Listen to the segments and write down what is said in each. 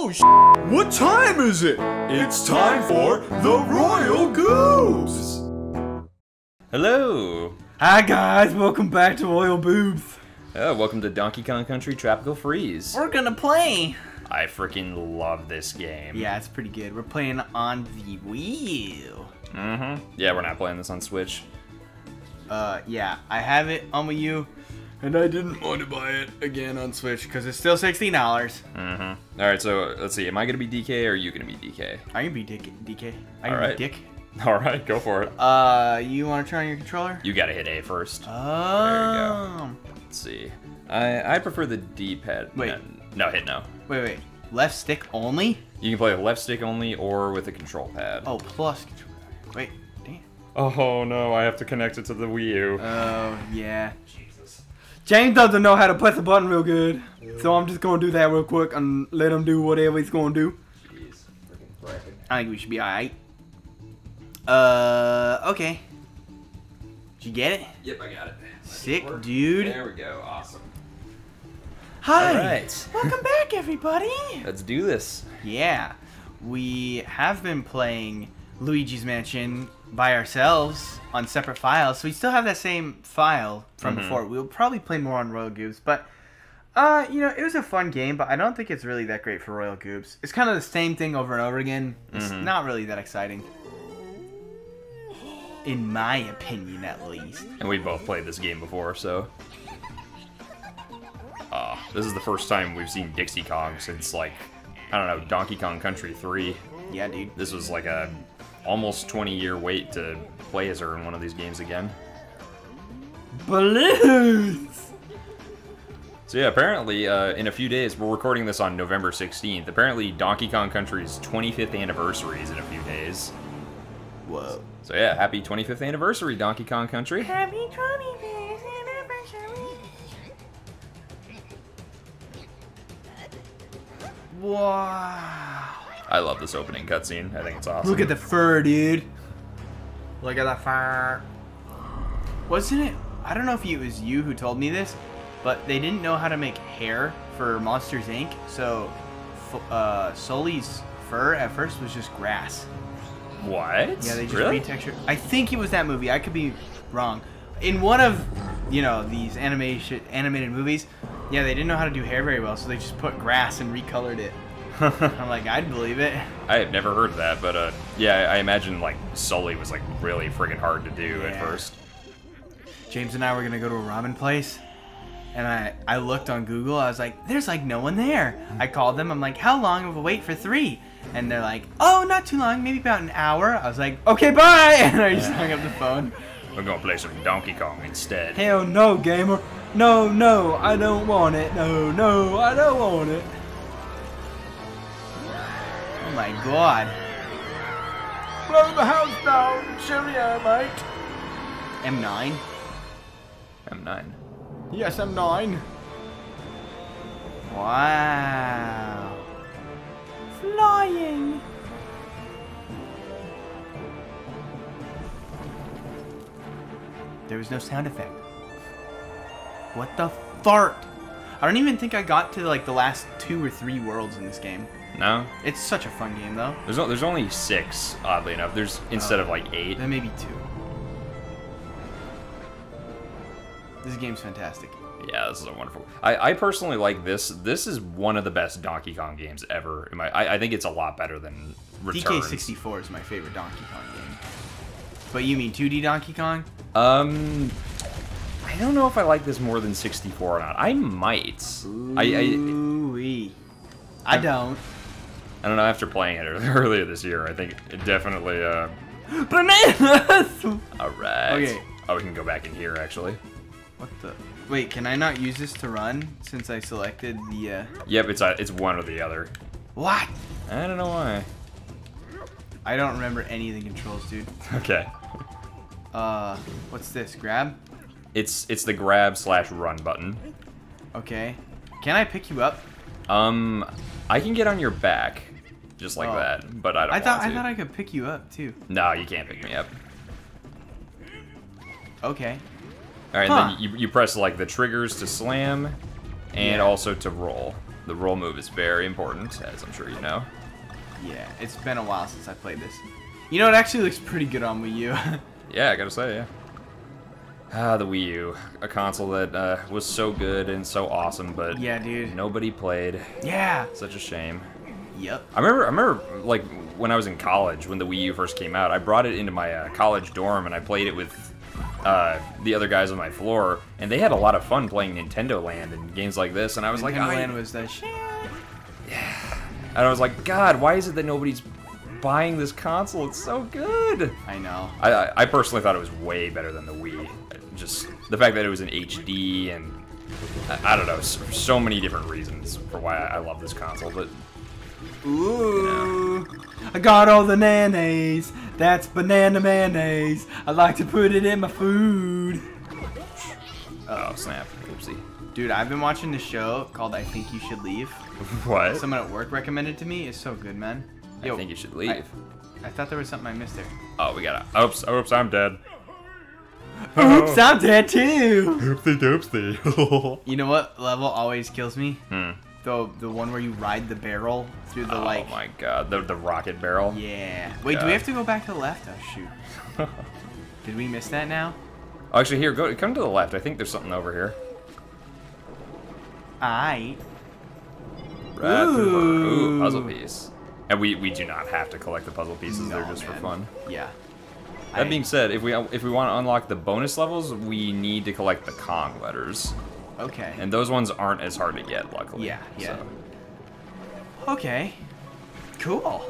Oh, sh what time is it? It's time for the Royal Goobs! Hello. Hi guys, welcome back to Royal Boobs. Oh, welcome to Donkey Kong Country Tropical Freeze. We're gonna play. I freaking love this game. Yeah, it's pretty good. We're playing on the Wii U. Mm-hmm. Yeah, we're not playing this on Switch. Uh, yeah, I have it on Wii U, and I didn't want to buy it again on Switch because it's still sixteen dollars. Mm-hmm. All right, so let's see. Am I gonna be DK or are you gonna be DK? I can be Dick, DK. I can All right. be Dick. All right, go for it. Uh, you want to try on your controller? You gotta hit A first. Oh. Let's see. I I prefer the D-pad. Wait. No, no, hit no. Wait, wait. Left stick only? You can play with left stick only or with a control pad. Oh, plus controller. Wait, damn. Oh no, I have to connect it to the Wii U. Oh, yeah. James doesn't know how to press a button real good, so I'm just gonna do that real quick and let him do whatever he's gonna do. I think we should be alright. Uh, okay. Did you get it? Yep, I got it. Sick, dude. There we go. Awesome. Hi. All right. Welcome back, everybody. Let's do this. Yeah, we have been playing Luigi's Mansion by ourselves on separate files, so we still have that same file from Mhm. before. We'll probably play more on Royal Goobs, but uh, you know, it was a fun game, but I don't think it's really that great for Royal Goobs. It's kind of the same thing over and over again. It's Mhm. not really that exciting. In my opinion, at least. And we both played this game before, so. Uh, this is the first time we've seen Dixie Kong since, like, I don't know, Donkey Kong Country 3. Yeah, dude. This was like a almost 20 year wait to play as her in one of these games again. Balloons! So yeah, apparently, uh, in a few days, we're recording this on November 16th. Apparently, Donkey Kong Country's 25th anniversary is in a few days. Whoa. So yeah, happy 25th anniversary, Donkey Kong Country. Happy 25th anniversary. Wow. I love this opening cutscene. I think it's awesome. Look at the fur, dude. Look at the fur. Wasn't it? I don't know if it was you who told me this, but they didn't know how to make hair for Monsters Inc. So, f- uh, Sully's fur at first was just grass. What? Yeah, they just really? retextured. I think it was that movie. I could be wrong. In one of, you know, these animation animated movies, yeah, they didn't know how to do hair very well, so they just put grass and recolored it. I'm like, I'd believe it. I have never heard that, but uh, yeah, I imagine like Sully was like really friggin' hard to do at first. James and I were gonna go to a ramen place, and I I looked on Google. I was like, "There's like no one there." I called them. I'm like, "How long of a wait for three? And they're like, "Oh, not too long. Maybe about an hour." I was like, "Okay, bye," and I just hung up the phone. We're gonna play some Donkey Kong instead. Hell no, gamer. No, no, I don't want it. No, no, I don't want it. Oh my god. Blow the house down, cheerio, mate. M9? M9. Yes, M9. Wow. Flying. There was no sound effect. What the fart? I don't even think I got to like the last two or three worlds in this game. No, It's such a fun game though. there's o- there's only six. Oddly enough, there's instead of like eight. Then maybe two. This game's fantastic. Yeah, this is a wonderful. I, I personally like this. This is one of the best Donkey Kong games ever. In my, I, I think it's a lot better than Returns. DK64 is my favorite Donkey Kong game. But you mean 2D Donkey Kong? Um, I don't know if I like this more than 64 or not. I might. I, I Ooh-wee. I don't. I don't know. After playing it earlier this year, I think it definitely. Uh, Bananas! all right. Okay. Oh, we can go back in here actually. what the? Wait, can I not use this to run since I selected the, uh... Yep, it's uh, it's one or the other. What? I don't know why. I don't remember any of the controls, dude. Okay. Uh, what's this? Grab? It's it's the grab slash run button. Okay. Can I pick you up? Um, I can get on your back, just like Oh. that, but I don't I thought I thought I could pick you up too. No, you can't pick me up. Okay. All right, Huh. then you, you press like the triggers to slam, and Yeah. also to roll. the roll move is very important, as I'm sure you know. Yeah, it's been a while since I played this. You know, it actually looks pretty good on Wii U. Yeah, I gotta say, yeah. Ah, the Wii U, a console that uh, was so good and so awesome, but yeah, dude. nobody played. Yeah. Such a shame. Yep. I remember, I remember, like when I was in college when the Wii U first came out. I brought it into my uh, college dorm and I played it with uh, the other guys on my floor, and they had a lot of fun playing Nintendo Land and games like this. And I was like, Nintendo Land was the shit. and I was like, God, why is it that nobody's buying this console? It's so good. I know. I, I- I personally thought it was way better than the Wii. Just the fact that it was in HD and I, I don't know, so, so many different reasons for why I, I love this console. But Ooh. I got all the mayonnaise. That's banana mayonnaise. I like to put it in my food. oh snap, oopsie. Dude, I've been watching this show called I Think You Should Leave. What? Someone at work recommended to me. It's so good, man. I think you should leave. I thought there was something I missed there. oh, we gotta. Oops, oops, I'm dead. Oops, I'm dead too. Oopsie doopsie. You know what level always kills me? hmm. The the one where you ride the barrel through the oh like. Oh my god, the the rocket barrel. Yeah. Wait, do we have to go back to the left? Oh shoot. Did we miss that now? Oh, actually, here, go come to the left. I think there's something over here. I. Right Ooh, Ooh. puzzle piece. And we we do not have to collect the puzzle pieces. They're No, just for fun. Yeah. That I- being said, if we if we want to unlock the bonus levels, we need to collect the Kong letters, Okay. and those ones aren't as hard to get, luckily. Yeah, yeah. So, Okay. Cool.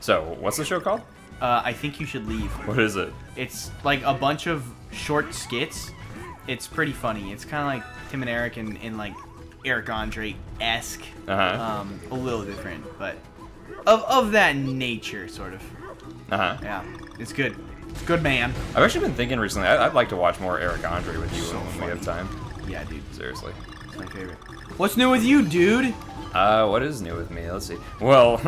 so what's the show called? Uh, I think you should leave. What is it? It's like a bunch of short skits. It's pretty funny. It's kind of like Tim and Eric and, in like Eric Andre esque. Uh-huh. Um, a little different, but of of that nature, sort of. Uh huh. Yeah, it's good. It's good, man. I've actually been thinking recently. I, I'd like to watch more Eric Andre with you So when we have time. Yeah, dude. Seriously. It's my favorite. What's new with you, dude? Uh, what is new with me? Let's see. Well,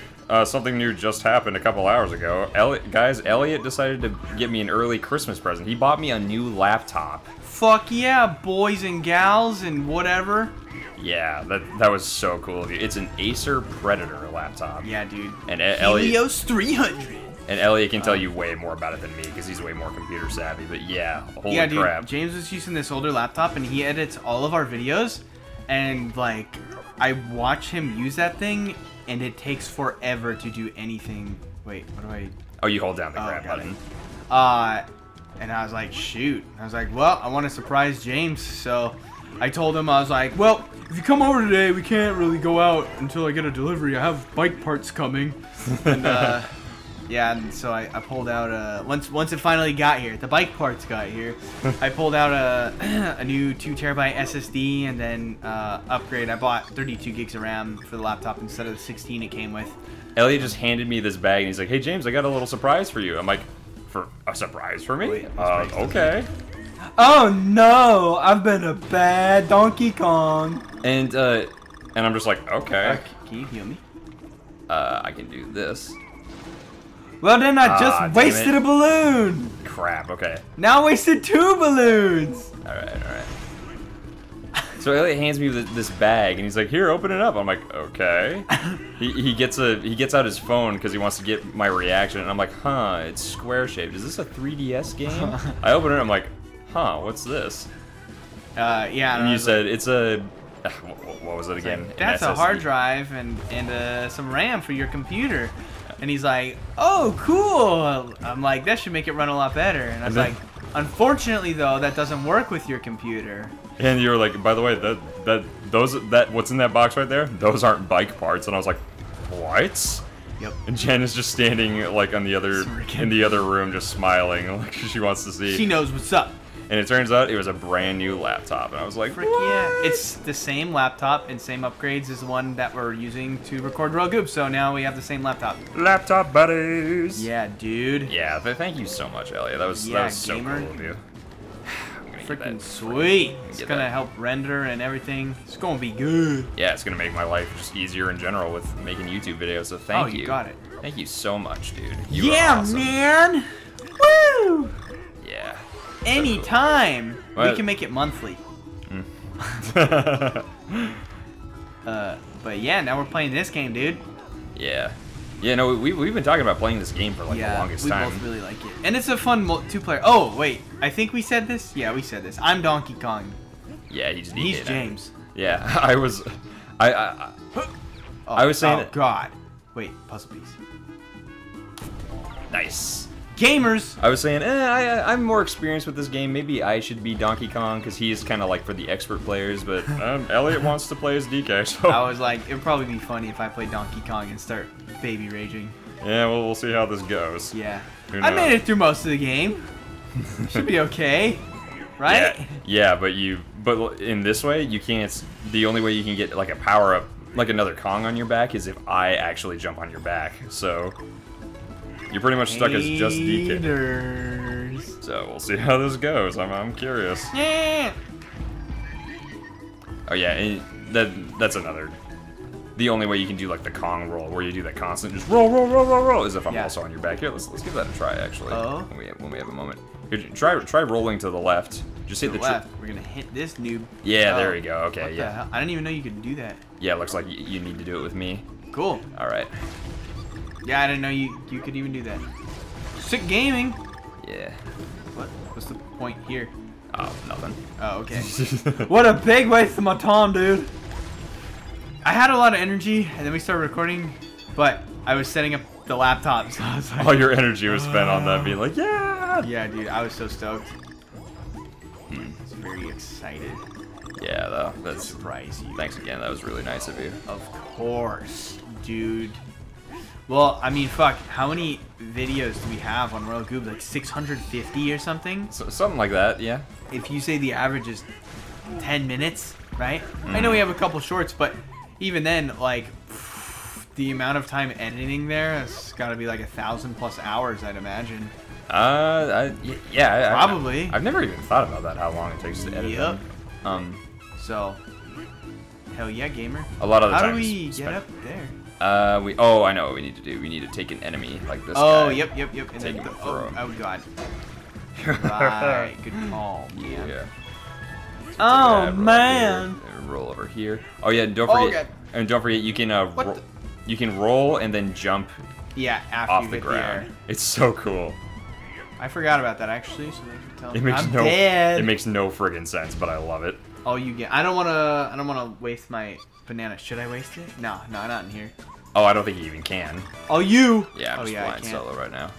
uh, something new just happened a couple hours ago. Elliot, guys, Elliot decided to get me an early Christmas present. He bought me a new laptop. Fuck yeah, boys and gals and whatever. Yeah, that that was so cool of you. It's an Acer Predator laptop. Yeah, dude. And Elliot Helios 300. and Elliot can tell you way more about it than me because he's way more computer savvy. But yeah, holy yeah, dude. crap! James was using this older laptop and he edits all of our videos. And like, I watch him use that thing and it takes forever to do anything. Wait, what do I. Oh, you hold down the Oh, grab it. button. Uh, and I was like, shoot. I was like, well, I want to surprise James. So I told him, I was like, well, if you come over today, we can't really go out until I get a delivery. I have bike parts coming. and, uh, yeah, and so I, I pulled out, uh, once once it finally got here, the bike parts got here, I pulled out a, a new 2 terabyte SSD and then uh, upgrade. I bought 32 gigs of RAM for the laptop instead of the 16 it came with. Elliot just handed me this bag and he's like, "Hey James, I got a little surprise for you." I'm like, "For a surprise for me? Wait, uh, okay." Oh no, I've been a bad Donkey Kong. And uh, and I'm just like, "Okay, Can you heal me? uh, I can do this." Well, then I Ah, just damn wasted it. a balloon. Crap. Okay. Now I wasted two balloons. All right. All right. So Elliot hands me this bag and he's like, "Here, open it up." I'm like, "Okay." he, he gets a he gets out his phone because he wants to get my reaction, and I'm like, "Huh? It's square shaped. Is this a 3DS game?" I open it. I'm like, "Huh? What's this?" Uh, yeah. And you said it's a what was it again? An that's a hard drive and and uh, some RAM for your computer. And he's like, "Oh, cool." I'm like, "That should make it run a lot better." And I was And then- like, "Unfortunately, though, that doesn't work with your computer." And you're like, by the way, that that those that what's in that box right there? Those aren't bike parts. And I was like, what? Yep. And Jen is just standing like on the other in the other room, just smiling, like she wants to see. She knows what's up. And it turns out it was a brand new laptop, and I was like, Frick yeah. It's the same laptop and same upgrades as the one that we're using to record Royal Goob, so now we have the same laptop. laptop buddies. Yeah, dude. Yeah. Th- thank you so much, Elliot. That was Yeah, that was so gamer. cool of you. I'm gonna get Freaking sweet. It's get gonna that. help render and everything. It's gonna be good. Yeah, it's gonna make my life just easier in general with making YouTube videos. So thank oh, you. Oh, you got it. Thank you so much, dude. You are yeah, awesome. man. Woo! Yeah. Anytime. We can make it monthly. Uh, but yeah, now we're playing this game, dude. Yeah. Yeah, no, we, we've been talking about playing this game for like the yeah, longest we time. both really like it, and it's a fun two-player. Oh wait, I think we said this. Yeah, we said this. I'm Donkey Kong. Yeah, he's DK He's. James. Yeah, I was, I, I, I Oh, I was saying Oh it- God. Wait, puzzle piece. nice. Gamers. I was saying, eh, I, I'm more experienced with this game. Maybe I should be Donkey Kong because he's kind of like for the expert players. But um, Elliot wants to play as DK, so I was like, it would probably be funny if I played Donkey Kong and start baby raging. yeah, well, we'll see how this goes. Yeah. I made it through most of the game. Should be okay. Right? Yeah, yeah, but you, but in this way, you can't. The only way you can get like a power up, like another Kong on your back, is if I actually jump on your back. So you're pretty much stuck as just DK. So we'll see how this goes. I'm, I'm curious. Yeah. Oh yeah, that that's another. The only way you can do like the Kong roll, where you do that constant just roll, roll, roll, roll, roll, is if I'm Yeah. also on your back. Here, let's let's give that a try actually. Oh. When we have, when we have a moment. Here, try try rolling to the left. Just hit the the left. We're gonna hit this noob. Yeah, Oh. there we go. Okay, What yeah? I didn't even know you could do that. yeah. Looks like you need to do it with me. Cool. All right. Yeah, I didn't know you you could even do that. Sick gaming. Yeah. What? What's the point here? Oh, nothing. Oh, okay. what a big waste of my time, dude. I had a lot of energy, and then we started recording, but I was setting up the laptop, so I was like, All your energy was spent on that, being like, yeah. yeah, dude, I was so stoked. Hmm. I was very excited Yeah, though. That's. surprise you. Thanks again. That was really nice of you. Of course, dude. Well, I mean, fuck. How many videos do we have on Royal Goob? Like 650 or something? So, something like that. Yeah. If you say the average is 10 minutes, right? I know we have a couple shorts, but even then, like, the amount of time editing there has got to be like a thousand plus hours, I'd imagine. Uh, I, yeah. I- Probably. I've never even thought about that. How long it takes to edit Yep. them. Um, So, hell yeah, gamer. a lot of the How do we get up there? Uh, we. Oh, I know what we need to do. We need to take an enemy like this Oh, guy. yep, yep, yep. And Take then him the, for oh, oh, God. Right, good call, man. Yeah. Oh, roll man. here, and roll over here. Oh yeah, and don't Oh, forget. And don't forget, you can uh, ro- you can roll and then jump Yeah, after off you the hit ground. air. it's so cool. I forgot about that actually, so they can tell It me. makes I'm no. dead. It makes no friggin' sense, but I love it. All you get. I don't want to. I don't want to waste my banana. Should I waste it? No, no, not in here. Oh, I don't think you even can. Oh, you. Yeah, I'm oh just yeah, flying solo right now.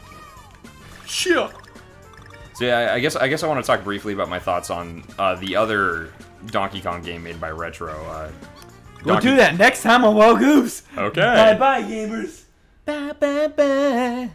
Sure. So yeah, I- guess I guess I want to talk briefly about my thoughts on uh, the other Donkey Kong game made by Retro. Uh, We'll Donkey- do that next time on Royal Goobs. Okay. Bye bye, gamers. Bye bye bye.